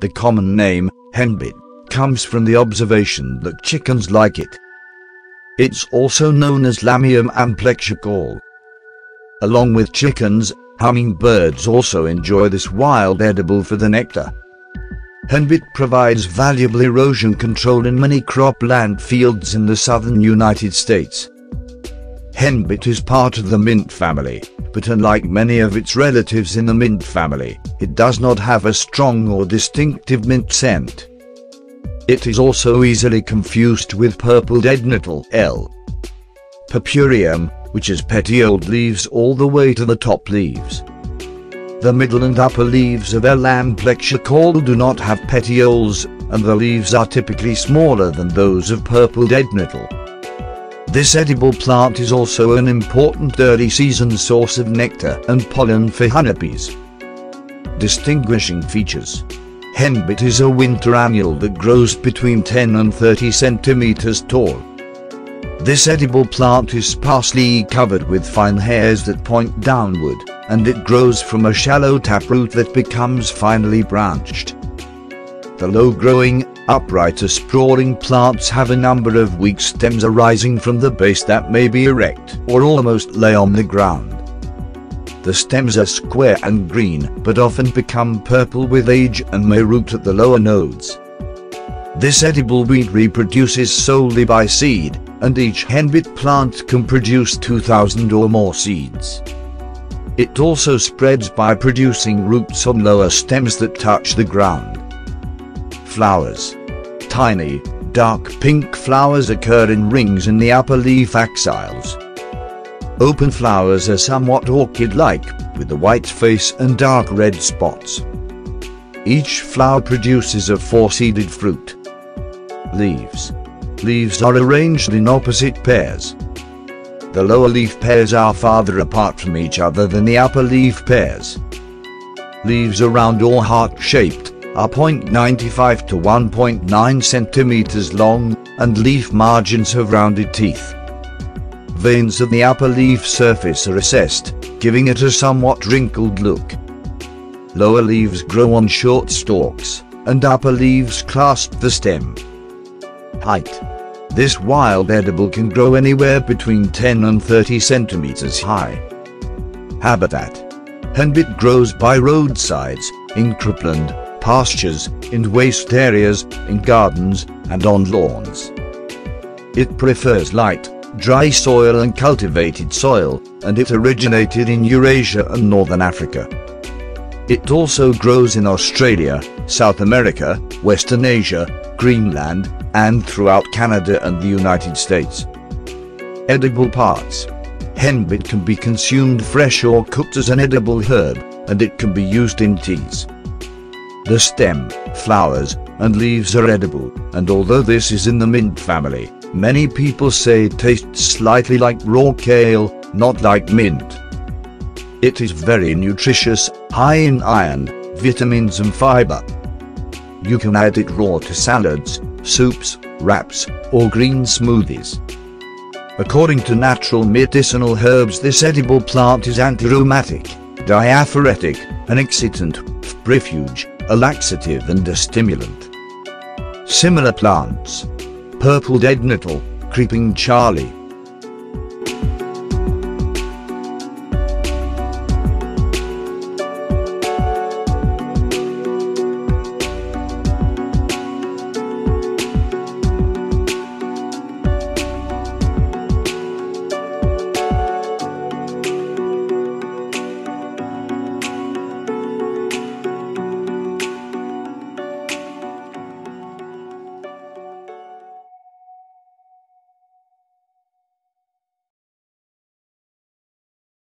The common name, henbit, comes from the observation that chickens like it. It's also known as Lamium amplexicaulis. Along with chickens, hummingbirds also enjoy this wild edible for the nectar. Henbit provides valuable erosion control in many cropland fields in the southern United States. Henbit is part of the mint family, but unlike many of its relatives in the mint family, it does not have a strong or distinctive mint scent. It is also easily confused with purple dead nettle L. Purpureum, which has petioled leaves all the way to the top leaves. The middle and upper leaves of L. amplexicaulis do not have petioles, and the leaves are typically smaller than those of purple dead nettle. This edible plant is also an important early season source of nectar and pollen for honeybees. Distinguishing features Henbit is a winter annual that grows between 10 and 30 centimeters tall. This edible plant is sparsely covered with fine hairs that point downward, and it grows from a shallow taproot that becomes finely branched. The low-growing, upright or sprawling plants have a number of weak stems arising from the base that may be erect or almost lay on the ground. The stems are square and green, but often become purple with age and may root at the lower nodes. This edible weed reproduces solely by seed, and each henbit plant can produce 2,000 or more seeds. It also spreads by producing roots on lower stems that touch the ground. Flowers. Tiny, dark pink flowers occur in rings in the upper leaf axils. Open flowers are somewhat orchid-like, with a white face and dark red spots. Each flower produces a four-seeded fruit. Leaves. Leaves are arranged in opposite pairs. The lower leaf pairs are farther apart from each other than the upper leaf pairs. Leaves are round or heart-shaped, are 0.95 to 1.9 centimeters long, and leaf margins have rounded teeth veins of the upper leaf surface are recessed, giving it a somewhat wrinkled look. Lower leaves grow on short stalks, and upper leaves clasp the stem. Height. This wild edible can grow anywhere between 10 and 30 centimeters high. Habitat. Henbit grows by roadsides, in cropland, pastures, in waste areas, in gardens, and on lawns. It prefers light, dry soil and cultivated soil, and it originated in Eurasia and Northern Africa. It also grows in Australia, South America, Western Asia, Greenland, and throughout Canada and the United States. Edible parts. Henbit can be consumed fresh or cooked as an edible herb, and it can be used in teas. The stem, flowers, and leaves are edible, and although this is in the mint family, Many people say it tastes slightly like raw kale, not like mint. It is very nutritious, high in iron, vitamins and fiber. You can add it raw to salads, soups, wraps, or green smoothies. According to natural medicinal herbs this edible plant is anti-rheumatic, diaphoretic, an excitant, febrifuge, a laxative and a stimulant. Similar plants, Purple Dead Nettle, Creeping Charlie,